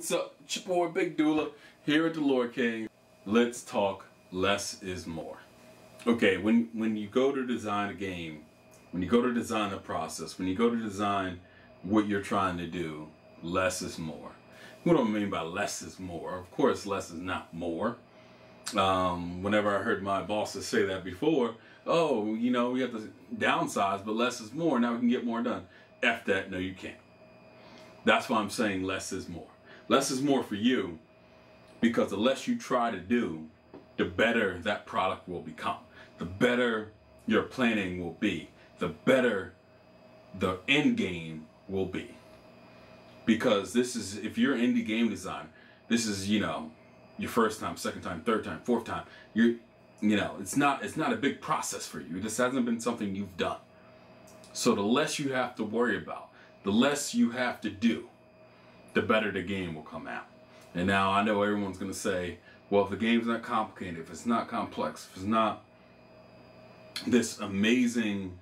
what's up? It's your boy Big Dullah here at the Lore King. Let's talk less is more. Okay, when when you go to design a game, when you go to design a process, when you go to design what you're trying to do, less is more. What do I mean by less is more? Of course, less is not more. Um, whenever I heard my bosses say that before, oh, you know, we have to downsize, but less is more. Now we can get more done. F that, no, you can't. That's why I'm saying less is more. Less is more for you because the less you try to do, the better that product will become. The better your planning will be. The better the end game will be. Because this is, if you're indie game design, this is, you know, your first time, second time, third time, fourth time. You're, you know, it's not, it's not a big process for you. This hasn't been something you've done. So the less you have to worry about, the less you have to do, the better the game will come out. And now I know everyone's going to say, well, if the game's not complicated, if it's not complex, if it's not this amazing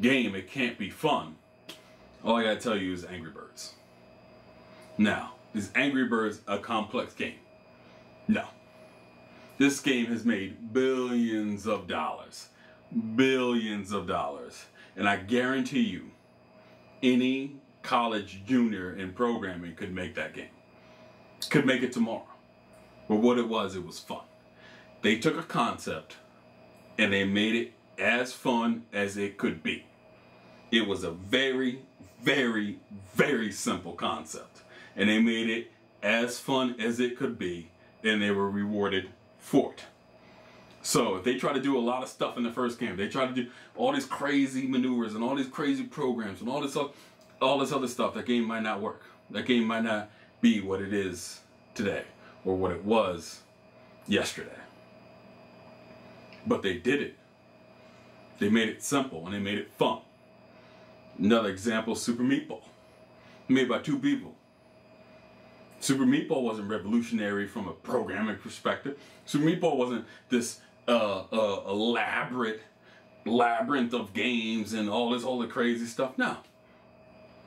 game, it can't be fun. All I got to tell you is Angry Birds. Now, is Angry Birds a complex game? No. This game has made billions of dollars. Billions of dollars. And I guarantee you, any college junior in programming could make that game. Could make it tomorrow. But what it was, it was fun. They took a concept and they made it as fun as it could be. It was a very, very, very simple concept. And they made it as fun as it could be, and they were rewarded for it. So if they try to do a lot of stuff in the first game, they try to do all these crazy maneuvers and all these crazy programs and all this all this other stuff, that game might not work. That game might not be what it is today or what it was yesterday. But they did it. They made it simple and they made it fun. Another example, Super Meatball. Made by two people. Super Meatball wasn't revolutionary from a programming perspective. Super Meatball wasn't this uh, uh, elaborate labyrinth of games and all this all the crazy stuff. No.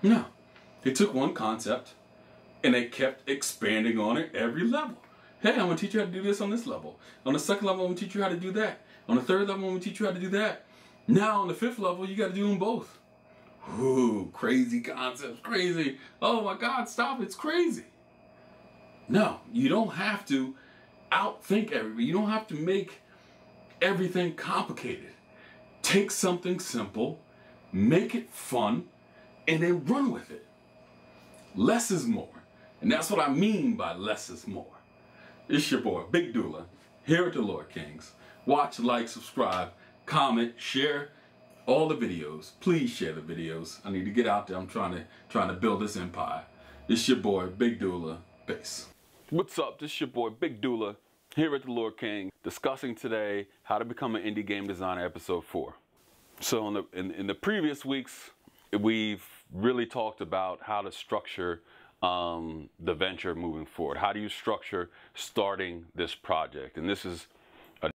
No. They took one concept and they kept expanding on it every level. Hey, I'm gonna teach you how to do this on this level. On the second level, I'm gonna teach you how to do that. On the third level, I'm gonna teach you how to do that. Now on the fifth level, you gotta do them both. Ooh, crazy concepts, crazy. Oh my God, stop, it's crazy. No, you don't have to outthink everybody. You don't have to make everything complicated. Take something simple, make it fun, and then run with it. Less is more. And that's what I mean by less is more. It's your boy, Big Dullah, here at the Lore Kings. Watch, like, subscribe, comment, share all the videos. Please share the videos. I need to get out there. I'm trying to trying to build this empire. It's your boy, Big Dullah. Peace. What's up? This is your boy, Big Dullah, here at the Lore King, discussing today how to become an indie game designer, episode four. So in the in, in the previous weeks, we've really talked about how to structure um, the venture moving forward. How do you structure starting this project? And this is